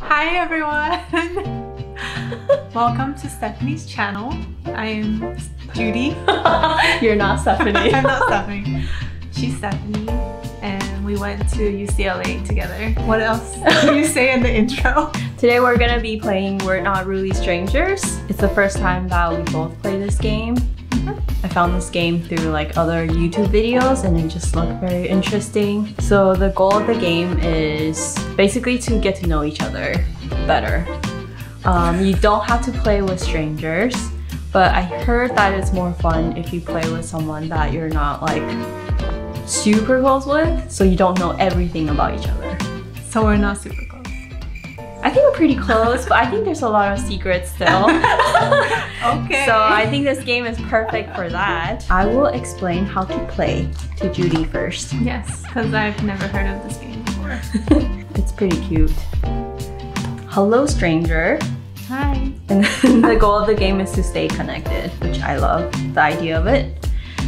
Hi everyone! Welcome to Stephanie's channel. I am Judy. You're not Stephanie. I'm not Stephanie. She's Stephanie and we went to UCLA together. What else can you say in the intro? Today we're gonna be playing We're Not Really Strangers. It's the first time that we both play this game. I found this game through like other YouTube videos and it just looked very interesting. So the goal of the game is basically to get to know each other better. Um, you don't have to play with strangers, but I heard that it's more fun if you play with someone that you're not like super close with, so you don't know everything about each other. So we're not super pretty close, but I think there's a lot of secrets still. Okay. So I think this game is perfect for that. I will explain how to play to Judy first. Yes, because I've never heard of this game before. It's pretty cute. Hello, stranger. Hi. And the goal of the game is to stay connected, which I love the idea of it.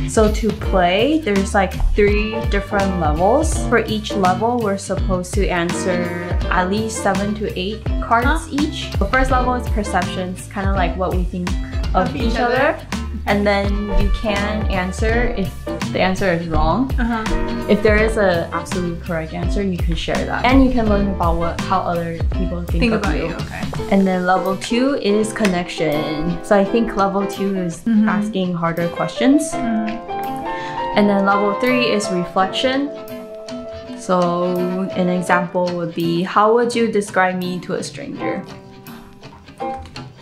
So to play, there's like three different levels. For each level, we're supposed to answer at least seven to eight cards Huh? each. The first level is perceptions, kind of like what we think of, Of each, each other. other. And then you can answer if the answer is wrong. Uh-huh. If there is an absolute correct answer, you can share that. And you can learn about what how other people think, Think of about you. you, okay. And then level two is connection. So I think level two is Mhm. asking harder questions. Mm. And then level three is reflection. So an example would be how would you describe me to a stranger?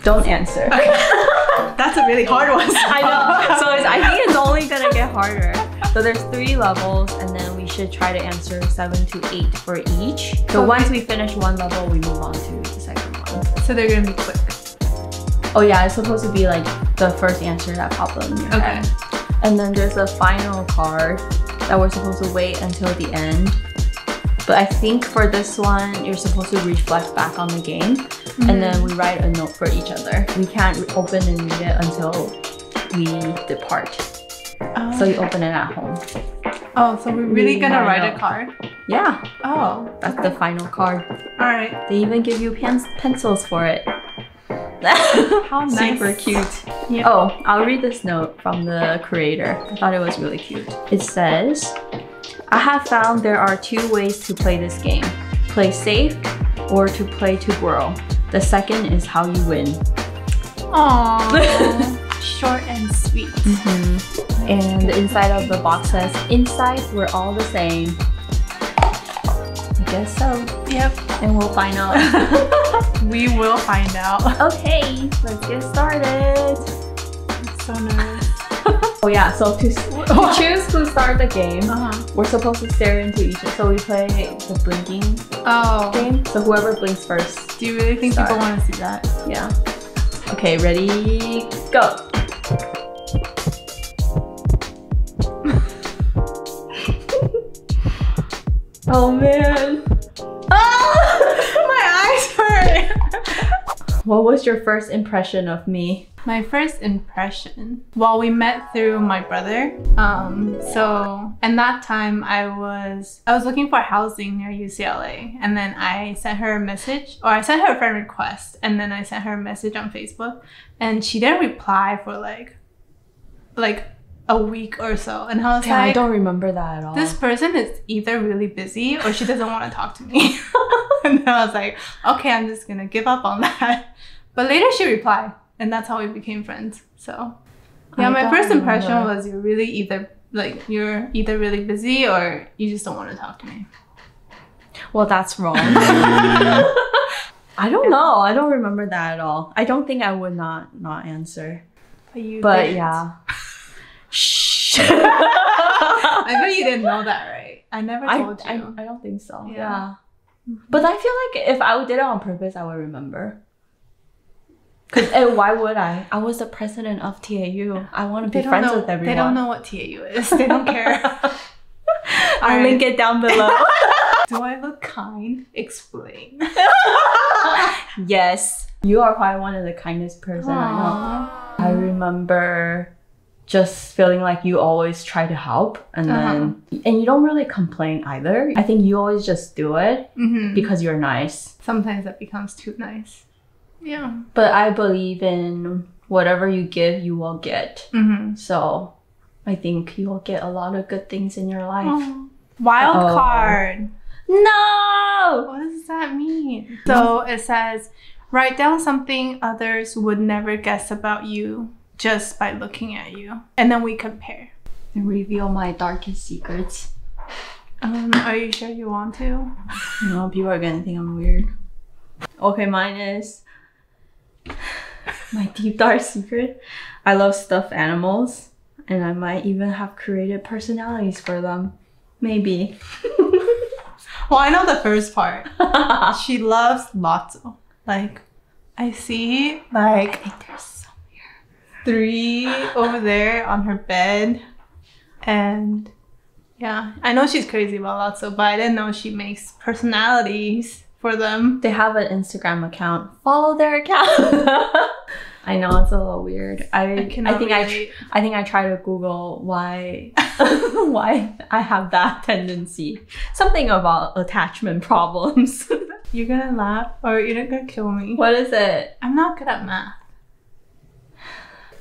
Don't answer. That's a really hard one. I know. So I think it's only gonna get harder. So there's three levels, and then we should try to answer seven to eight for each. So Okay. once we finish one level, we move on to the second one. So they're gonna be quick. Oh yeah, it's supposed to be like the first answer that popped up in your Okay. head. And then there's a final card that we're supposed to wait until the end. But I think for this one, you're supposed to reflect back on the game, and then we write a note for each other. We can't open and read it until we depart. Oh. So you open it at home. Oh, so we're really We gonna write a card? Yeah, Oh, that's the final card. all right. They even give you pens- pencils for it. How nice. Super cute. Yeah. Oh, I'll read this note from the creator. I thought it was really cute. It says, I have found there are two ways to play this game play safe or to play to grow. The second is how you win. Aww. Short and sweet. Mm-hmm. And the inside of the box says, Inside, we're all the same. I guess so. Yep. And we'll find out. we will find out. okay, let's get started. I'm so nervous. Oh, yeah, so to, to choose to start the game, Uh-huh. we're supposed to stare into each other. So we play the blinking Oh. game. So whoever blinks first. Do you really think Start. people want to see that? Yeah. Okay, ready, go. oh man. What was your first impression of me? My first impression. Well, we met through my brother. Um, so and that time I was I was looking for housing near UCLA, and then I sent her a message, or I sent her a friend request, and then I sent her a message on Facebook, and she didn't reply for like, like a week or so, and I was Yeah, I don't remember that at all. this person is either really busy or she doesn't want to talk to me. and then I was like, okay, I'm just gonna give up on that. But later she replied, and that's how we became friends. So yeah, I my first impression remember. was you're really either like you're either really busy or you just don't want to talk to me. Well, that's wrong. I don't know. I don't remember that at all. I don't think I would not not answer. But you But didn't. yeah. Shh. I bet you didn't know that, right? I never told I, you. I don't think so. Yeah. Yeah. But I feel like if I did it on purpose, I would remember. Cause eh, why would I? I was the president of TAU. I want to be friends know. with everyone. They don't know what TAU is. They don't care. I'll Alright. link it down below. Do I look kind? Explain. yes, you are probably one of the kindest person I know. I remember just feeling like you always try to help and then and you don't really complain either. I think you always just do it hmm because you're nice. sometimes that becomes too nice. Yeah. But I believe in whatever you give, you will get. Mm-hmm. So I think you will get a lot of good things in your life. Wild Uh-oh. card. No! What does that mean? So it says, write down something others would never guess about you just by looking at you, and then we compare. And reveal my darkest secrets. Um, are you sure you want to? no, people are gonna think I'm weird. Okay, mine is my deep dark secret. I love stuffed animals, and I might even have created personalities for them. Maybe. Well, I know the first part. She loves Lotso. Like, I see like There's some three over there on her bed, and yeah, I know she's crazy about Lotso, but I didn't know she makes personalities for them. They have an Instagram account. Follow their account. I know it's a little weird. I I, cannot think I tr- I think I try to Google why why I have that tendency. Something about attachment problems. You're gonna laugh or you're not gonna kill me. what is it? I'm not good at math.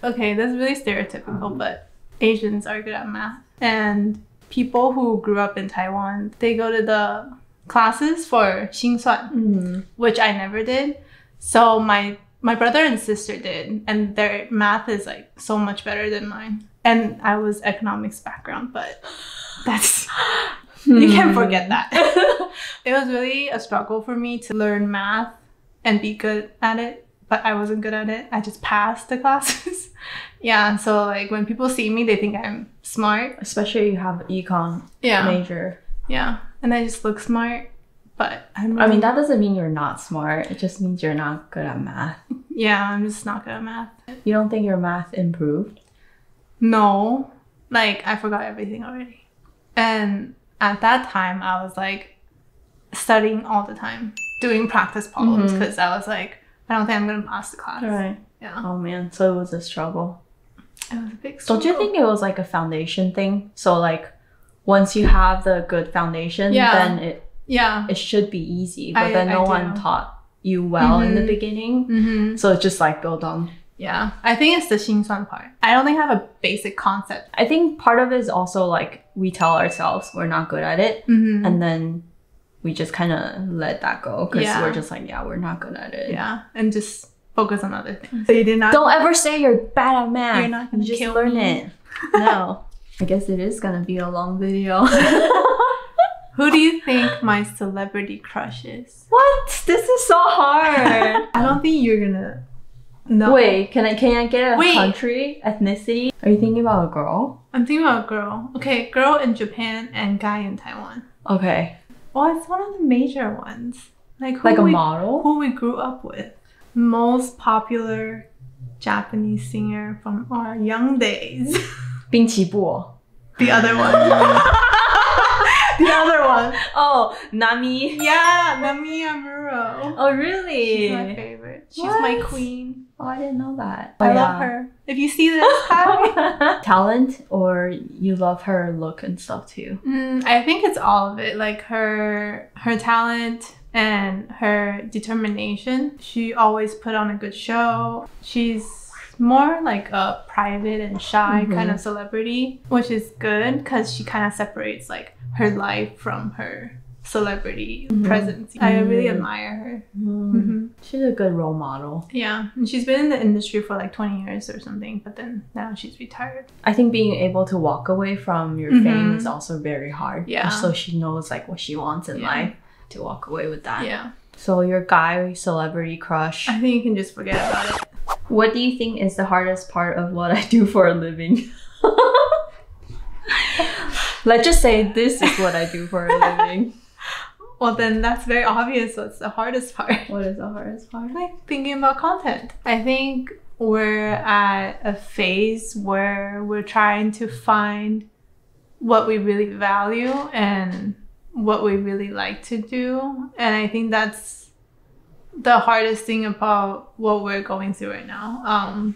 Okay, that's really stereotypical, mm-hmm. but Asians are good at math. And people who grew up in Taiwan, they go to the classes for 心算, Mm. which I never did. So my my brother and sister did, and their math is like so much better than mine. And I was economics background, but that's you can't forget that. it was really a struggle for me to learn math and be good at it, but I wasn't good at it. I just passed the classes. yeah, so like when people see me, they think I'm smart. Especially you have econ Yeah, major. yeah, and I just look smart, but I'm. I mean that doesn't mean you're not smart. It just means you're not good at math. yeah, I'm just not good at math. You don't think your math improved? No, like I forgot everything already. And at that time, I was like studying all the time, doing practice problems mm-hmm. because I was like, I don't think I'm gonna pass the class. Right. Yeah, Oh man, so it was a struggle. it was a big. Struggle. Don't you think it was like a foundation thing? So like once you have the good foundation, Yeah. then it Yeah. it should be easy. But I- then no one taught you well in the Mhm. beginning. Mm-hmm. So it's just like build on. Yeah, I think it's the 心算 part. I don't think I have a basic concept. I think part of it is also like we tell ourselves we're not good at it Mm-hmm. and then we just kind of let that go because Yeah. we're just like, yeah, we're not good at it. yeah, and just focus on other things. So you did not. Don't ever say you're bad at math. You're not gonna You just kill learn me. it. No. I guess it is gonna be a long video. Who do you think my celebrity crush is? what? This is so hard. I don't think you're gonna. No. Wait, can I can I get a Wait. country, ethnicity? Are you thinking about a girl? I'm thinking about a girl. Okay, girl in Japan and guy in Taiwan. Okay, Well, it's one of the major ones. Like who like a we, model. who we grew up with. Most popular Japanese singer from our young days. The other one. The other one。Oh, Namie. Yeah, Namie Amuro. Oh, really? She's my favorite. She's what? my queen. Oh, I didn't know that. I oh, love yeah. her. If you see this, hi. Talent or you love her look and stuff too? Mm, I think it's all of it. Like her, her talent, and her determination. She always put on a good show. She's more like a private and shy kind of celebrity, which is good because she kind of separates like her life from her celebrity presence. I really admire her. Mm. hmm She's a good role model. Yeah, and she's been in the industry for like 20 years or something, but then now she's retired. I think being able to walk away from your Mhm. fame is also very hard. Yeah. So she knows like what she wants in Yeah. life to walk away with that. Yeah, So your guy celebrity crush. I think you can just forget about it. What do you think is the hardest part of what I do for a living? Let's just say this is what I do for a living. Well, then that's very obvious what's the hardest part. What is the hardest part? like thinking about content. I think we're at a phase where we're trying to find what we really value and what we really like to do. And I think that's the hardest thing about what we're going through right now. Um,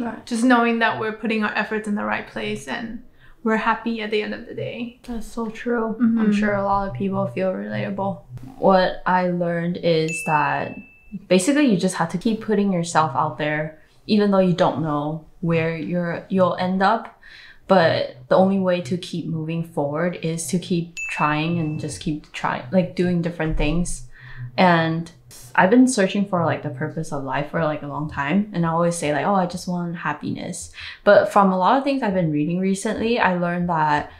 Right. Just knowing that we're putting our efforts in the right place and we're happy at the end of the day. That's so true. I'm Mhm. sure a lot of people feel relatable. What I learned is that basically you just have to keep putting yourself out there, even though you don't know where you're you'll end up. But the only way to keep moving forward is to keep trying and just keep trying, like doing different things. And I've been searching for like the purpose of life for like a long time. And I always say like, oh, I just want happiness. But from a lot of things I've been reading recently, I learned that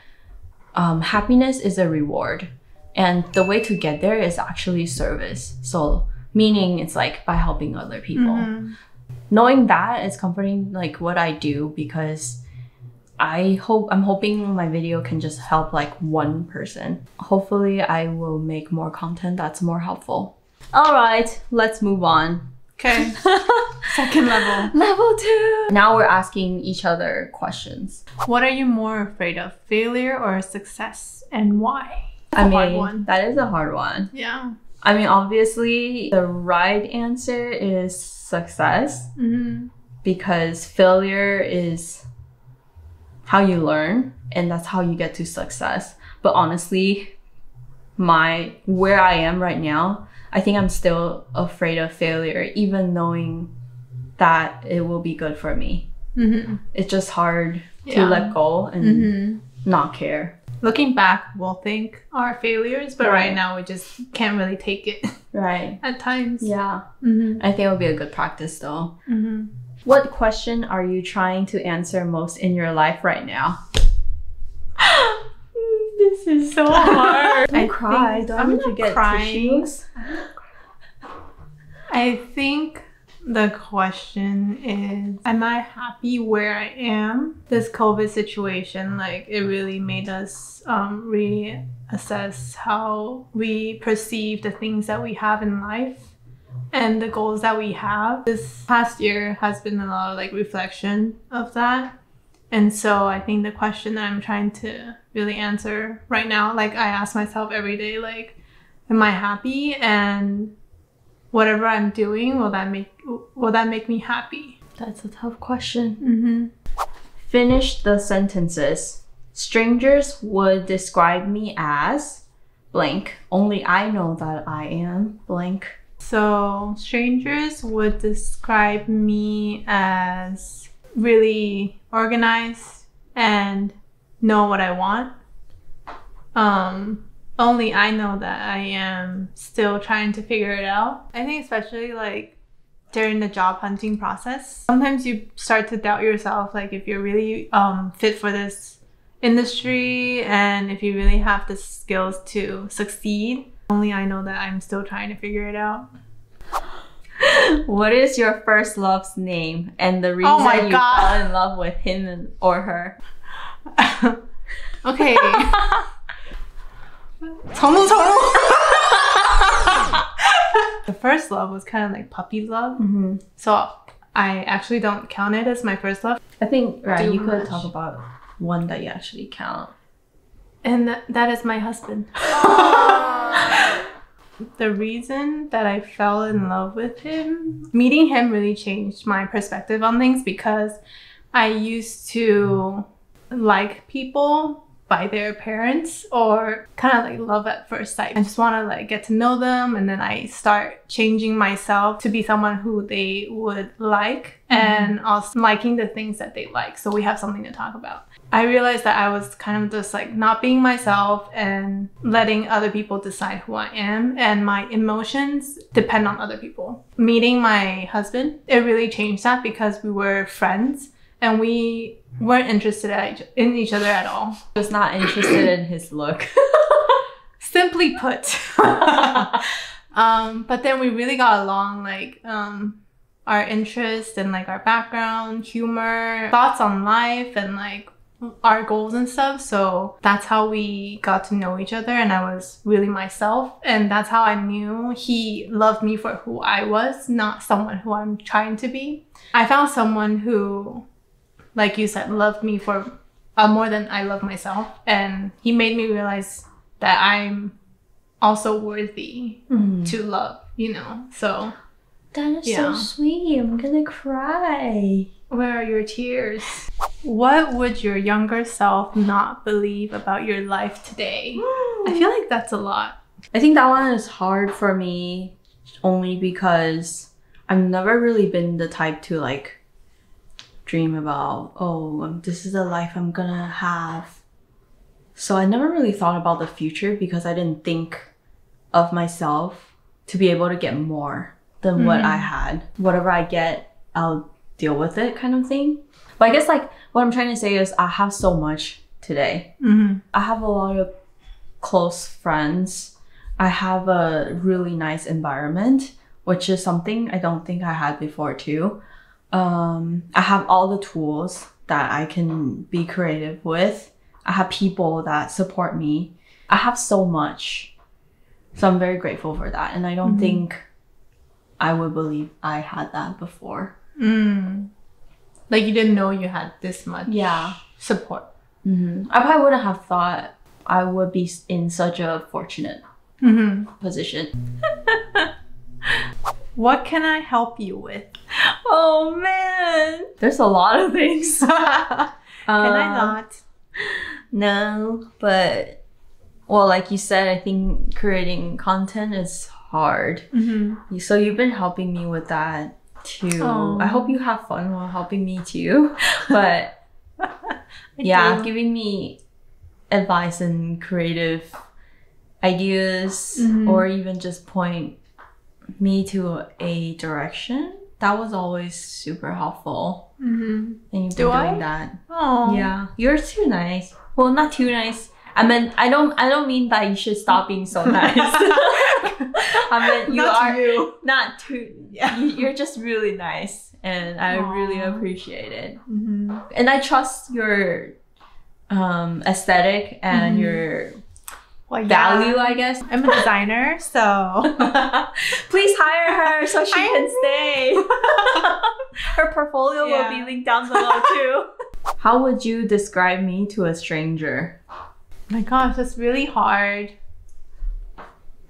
um, happiness is a reward. And the way to get there is actually service. So meaning it's like by helping other people. Mhm. Knowing that is comforting like what I do because I hope I'm hoping my video can just help like one person. Hopefully I will make more content that's more helpful. All right, let's move on. Okay. Second level. Level 2. Now we're asking each other questions. What are you more afraid of, failure or success, and why? I a hard mean, one. that is a hard one. Yeah. I mean, obviously, the right answer is success hmm because failure is how you learn and that's how you get to success. But honestly, my where I am right now, I think I'm still afraid of failure even knowing that it will be good for me. hmm It's just hard to Yeah. let go and hmm not care. Looking back, we'll think our failures, but right. Right. now we just can't really take it Right. at times. Yeah. hmm I think it would be a good practice though. hmm What question are you trying to answer most in your life right now? Is so hard. I I cry. think- Do I I'm not get crying. tissues? I think the question is Am I happy where I am? This COVID situation, like, it really made us um, reassess how we perceive the things that we have in life and the goals that we have. This past year has been a lot of like reflection of that. And so I think the question that I'm trying to really answer right now, like I ask myself every day, like, am I happy? And whatever I'm doing, will that make will that make me happy? That's a tough question. Mm-hmm. Finish the sentences. Strangers would describe me as blank. Only I know that I am blank. So strangers would describe me as really organized and know what I want. Um, only I know that I am still trying to figure it out. I think especially like during the job hunting process, sometimes you start to doubt yourself, like if you're really um, fit for this industry and if you really have the skills to succeed. Only I know that I'm still trying to figure it out. What is your first love's name and the reason Oh you God. fell in love with him or her? okay. 정우 정우. the first love was kind of like puppy love, Mm-hmm. so I actually don't count it as my first love. I think right. Too you could much. talk about one that you actually count. And th- that is my husband. the reason that I fell in love with him, meeting him really changed my perspective on things because I used to like people by their parents or kind of like love at first sight. I just want to like get to know them and then I start changing myself to be someone who they would like mm-hmm. and also liking the things that they like. So we have something to talk about. I realized that I was kind of just like not being myself and letting other people decide who I am and my emotions depend on other people. Meeting my husband, it really changed that because we were friends and we weren't interested each- in each other at all. I was not interested in his look. Simply put. um, but then we really got along, like um, our interests and like our background, humor, thoughts on life, and like our goals and stuff. So that's how we got to know each other, and I was really myself, and that's how I knew he loved me for who I was, not someone who I'm trying to be. I found someone who, like you said, loved me for uh, more than I love myself, and he made me realize that I'm also worthy to love, you know. So That is Yeah. so sweet. I'm gonna cry. Where are your tears? What would your younger self not believe about your life today? I feel like that's a lot. I think that one is hard for me only because I've never really been the type to like dream about, oh, this is the life I'm gonna have. So I never really thought about the future because I didn't think of myself to be able to get more than what I had. Whatever I get, I'll deal with it kind of thing. But I guess like what I'm trying to say is I have so much today. Mm-hmm. I have a lot of close friends. I have a really nice environment, which is something I don't think I had before too. Um, I have all the tools that I can be creative with. I have people that support me. I have so much. So I'm very grateful for that. And I don't Mhm. think I would believe I had that before. Mm. Like you didn't know you had this much Yeah. support. hmm I probably wouldn't have thought I would be in such a fortunate Mm-hmm. position. What can I help you with? Oh man, there's a lot of things. can I Um, not? No, but well, like you said, I think creating content is hard. Mm-hmm. So you've been helping me with that too. Aw. I hope you have fun while helping me too. But yeah, giving me advice and creative ideas Mhm. or even just point me to a direction. That was always super helpful. Mm-hmm. And you've Do been I? doing that. Oh. Yeah, you're too nice. Well, not too nice. I mean, I don't. I don't mean that you should stop being so nice. I mean, you Not are you. not too. Yeah. you- You're just really nice, and I really appreciate it. Mm-hmm. And I trust your um, aesthetic and Mhm. your Well, value. I guess. I'm a designer, so Please hire her so she can stay. her portfolio will be linked down below too. How would you describe me to a stranger? my gosh, that's really hard.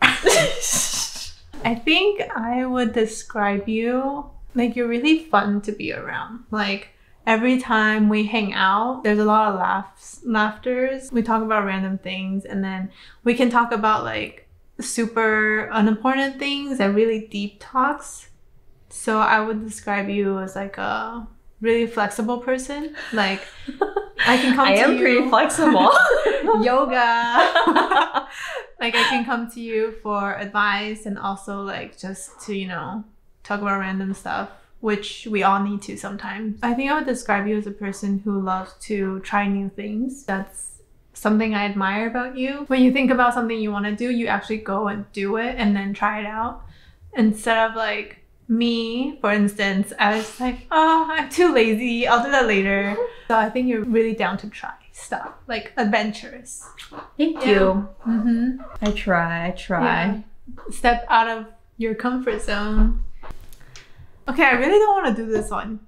I think I would describe you like you're really fun to be around. Like every time we hang out, there's a lot of laughs, laughters. We talk about random things and then we can talk about like super unimportant things and really deep talks. So I would describe you as like a really flexible person. Like I can come I to am you pretty flexible. yoga. like I can come to you for advice and also like just to, you know, talk about random stuff, which we all need to sometimes. I think I would describe you as a person who loves to try new things. That's something I admire about you. When you think about something you want to do, you actually go and do it and then try it out. Instead of like me, for instance, I was like, oh, I'm too lazy. I'll do that later. So I think you're really down to try stuff, like adventurous. Thank Yeah. you. Mm-hmm. I try. I try. Step out of your comfort zone. Okay, I really don't want to do this one.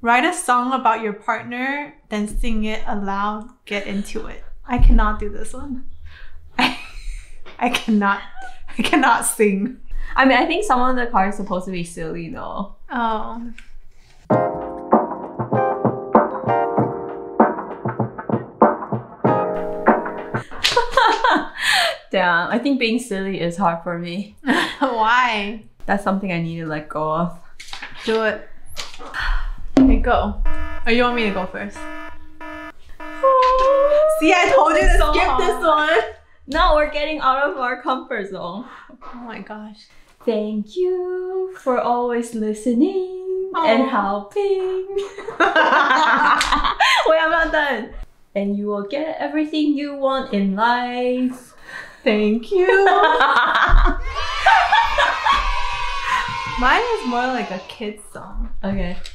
Write a song about your partner, then sing it aloud. Get into it. I cannot do this one. I, I cannot. I cannot sing. I mean, I think some of the cards supposed to be silly though. Oh. Damn, I think being silly is hard for me. Why? That's something I need to let go of. Do it. Okay, go. Or you want me to go first? See, I told you to So skip hard. this one. No, we're getting out of our comfort zone. Oh my gosh. Thank you for always listening Aw. and helping. Wait, I'm not done. And you will get everything you want in life. Thank you. Mine is more like a kid's song. okay.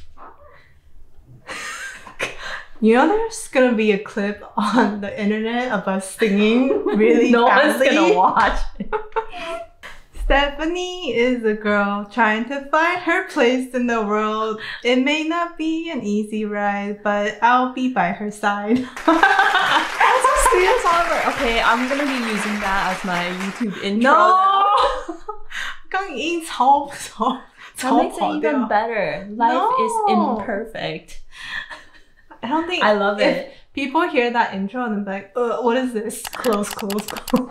You know, there's gonna be a clip on the internet of us singing really no badly. one's gonna watch. Stephanie is a girl trying to find her place in the world. It may not be an easy ride, but I'll be by her side. That's the sweetest song. Okay, I'm gonna be using that as my YouTube intro. no! 刚音超超 That 超 makes 跑 it 掉 even。better. Life is No. imperfect. I don't think I love if it. People hear that intro and they're like, uh, what is this? Close, close, close.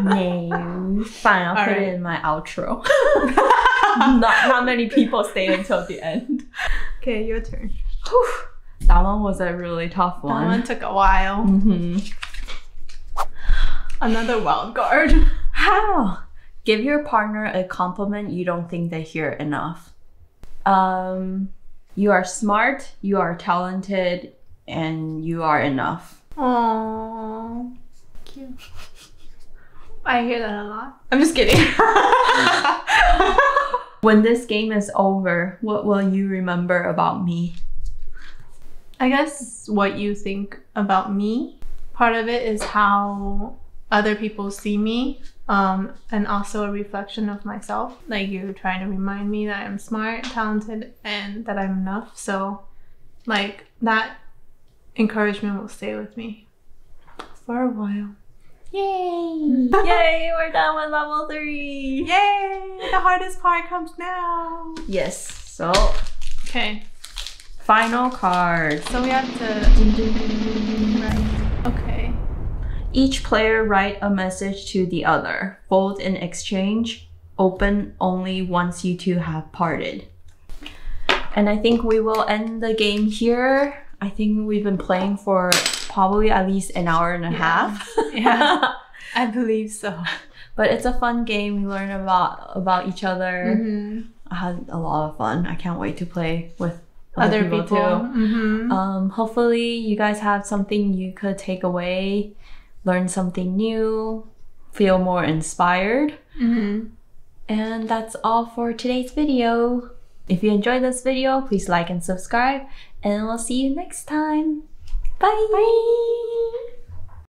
No. Fine, I'll All put right. it in my outro. not not many people stay until the end. okay, your turn. Whew. That one was a really tough That one. one took a while. hmm Another wild card. How? Give your partner a compliment you don't think they hear enough. Um, you are smart, you are talented, and you are enough. Aww. Cute. I hear that a lot. I'm just kidding. When this game is over, what will you remember about me? I guess what you think about me. Part of it is how other people see me, um, and also a reflection of myself. Like you're trying to remind me that I'm smart, talented, and that I'm enough. So, like that encouragement will stay with me for a while. Yay! Yay, we're done with level three! Yay! The hardest part comes now. Yes, so Okay, final card. so we have to. Right. Each player write a message to the other. Fold in exchange. Open only once you two have parted. And I think we will end the game here. I think we've been playing for probably at least an hour and a Yeah. half. Yeah. I believe so. but it's a fun game. We learn about about each other. Mhm. I had a lot of fun. I can't wait to play with Other people. too. Mhm. Um, hopefully, you guys have something you could take away, learn something new, feel more inspired. Mhm. And that's all for today's video. If you enjoyed this video, please like and subscribe, and we'll see you next time. Bye. Bye.